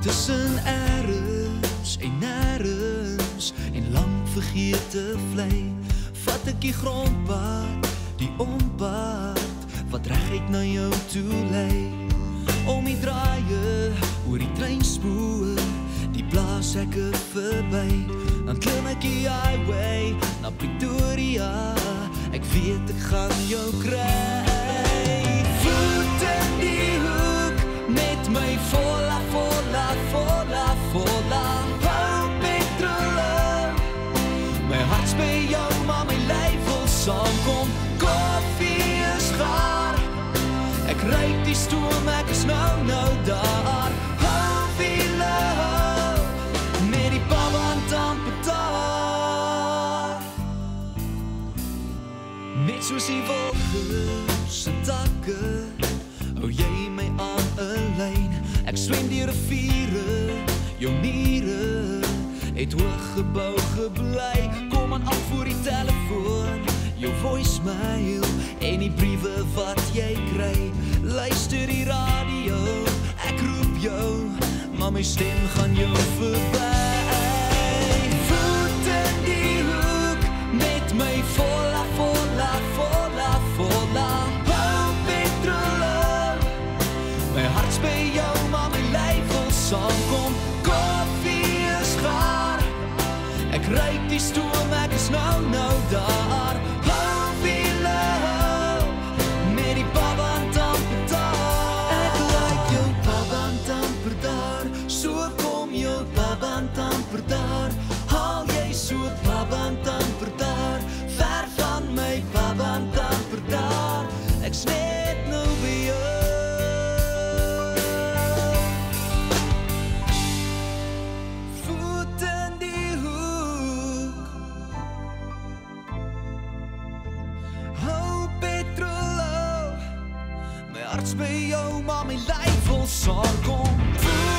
Tussen ergens en nergens en lank vergete vlei, vat ek die grondpad, die onpad wat reguit na jou toe lei. Om die draaie oor die treinspoor, die blaashekke verby, dan klim ek die highway na saamkom Koffie is gaar. Ek ruik die stoom ek is nou nou daar. Wiele hou Met die baband amper daar Net soos die wolkers se takke Hou jy my aan 'n lyn Ek swem deur riviere Jou mure het hoog gebou gebly Maar my stem gaan jou verby Voet in die hoek Met my volla, volla, volla, volla Hou petrol My hart speel jou, maar my lyf wil saamkom. Koffie is gaar. Ek ruik die stoom, ek is nou nou daar harts bejou, maar my lyf vol sorg om. Voete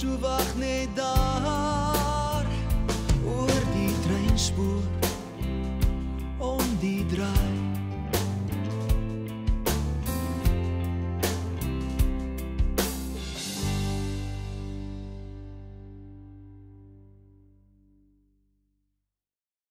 שוב אך נדע